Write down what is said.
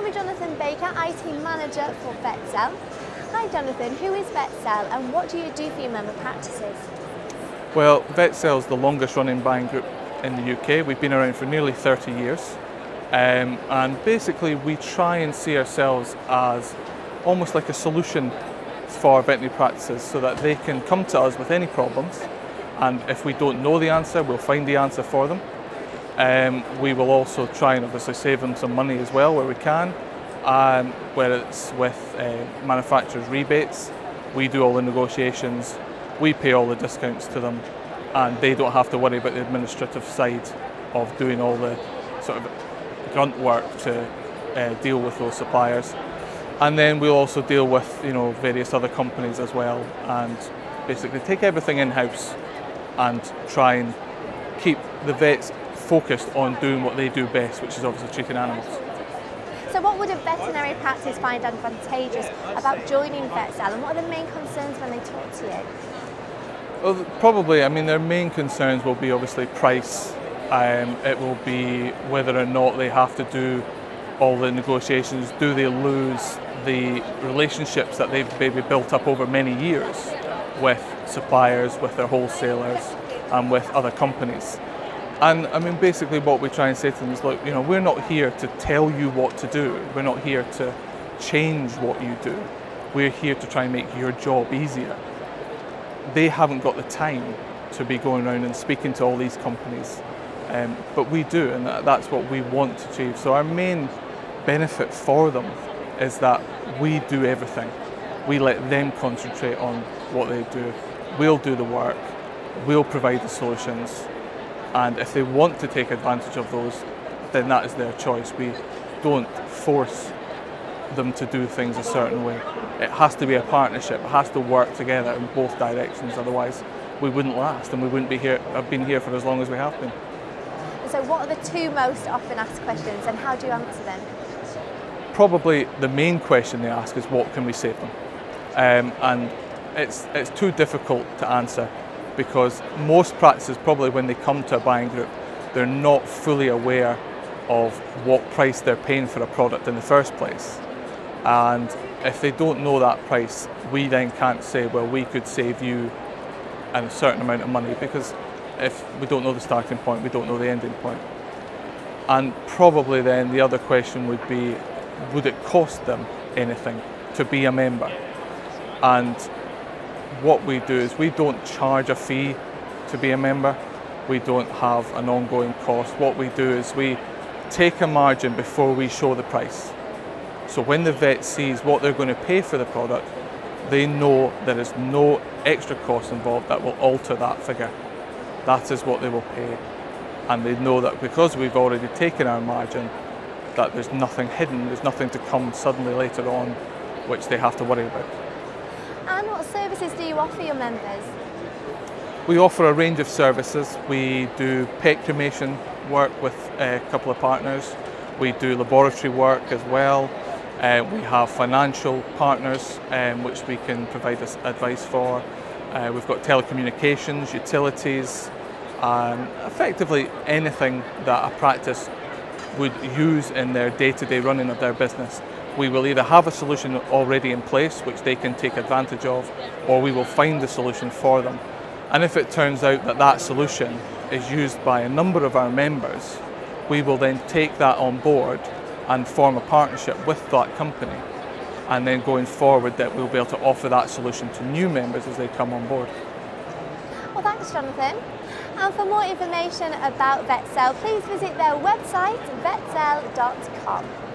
I'm with Jonathan Baker, IT Manager for VetCel. Hi Jonathan, who is VetCel and what do you do for your member practices? Well, VetCel is the longest running buying group in the UK. We've been around for nearly 30 years. Um, and basically we try and see ourselves as almost like a solution for veterinary practices so that they can come to us with any problems and if we don't know the answer we'll find the answer for them. Um, we will also try and obviously save them some money as well where we can, um, where it's with uh, manufacturers' rebates. We do all the negotiations, we pay all the discounts to them, and they don't have to worry about the administrative side of doing all the sort of grunt work to uh, deal with those suppliers. And then we'll also deal with you know various other companies as well, and basically take everything in house and try and keep the vets focused on doing what they do best, which is obviously treating animals. So what would a veterinary practice find advantageous about joining VetCel and what are the main concerns when they talk to you? Well, probably, I mean, their main concerns will be obviously price. Um, it will be whether or not they have to do all the negotiations. Do they lose the relationships that they've maybe built up over many years with suppliers, with their wholesalers, and with other companies? And I mean, basically, what we try and say to them is, look, you know, we're not here to tell you what to do. We're not here to change what you do. We're here to try and make your job easier. They haven't got the time to be going around and speaking to all these companies, um, but we do, and that's what we want to achieve. So our main benefit for them is that we do everything. We let them concentrate on what they do. We'll do the work. We'll provide the solutions and if they want to take advantage of those, then that is their choice. We don't force them to do things a certain way. It has to be a partnership. It has to work together in both directions. Otherwise, we wouldn't last, and we wouldn't be here. Have been here for as long as we have been. So, what are the two most often asked questions, and how do you answer them? Probably the main question they ask is, "What can we save them?" Um, and it's it's too difficult to answer because most practices, probably when they come to a buying group, they're not fully aware of what price they're paying for a product in the first place. And if they don't know that price, we then can't say, well, we could save you a certain amount of money because if we don't know the starting point, we don't know the ending point. And probably then the other question would be, would it cost them anything to be a member? And what we do is we don't charge a fee to be a member. We don't have an ongoing cost. What we do is we take a margin before we show the price. So when the vet sees what they're going to pay for the product, they know there is no extra cost involved that will alter that figure. That is what they will pay. And they know that because we've already taken our margin, that there's nothing hidden, there's nothing to come suddenly later on which they have to worry about. And what services do you offer your members? We offer a range of services. We do pet cremation work with a couple of partners. We do laboratory work as well. Uh, we have financial partners um, which we can provide us advice for. Uh, we've got telecommunications, utilities, um, effectively anything that a practice would use in their day-to-day -day running of their business we will either have a solution already in place which they can take advantage of or we will find the solution for them. And if it turns out that that solution is used by a number of our members, we will then take that on board and form a partnership with that company. And then going forward that we'll be able to offer that solution to new members as they come on board. Well thanks Jonathan. And for more information about VetCel, please visit their website vetcel.com.